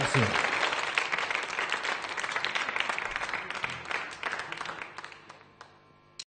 Merci.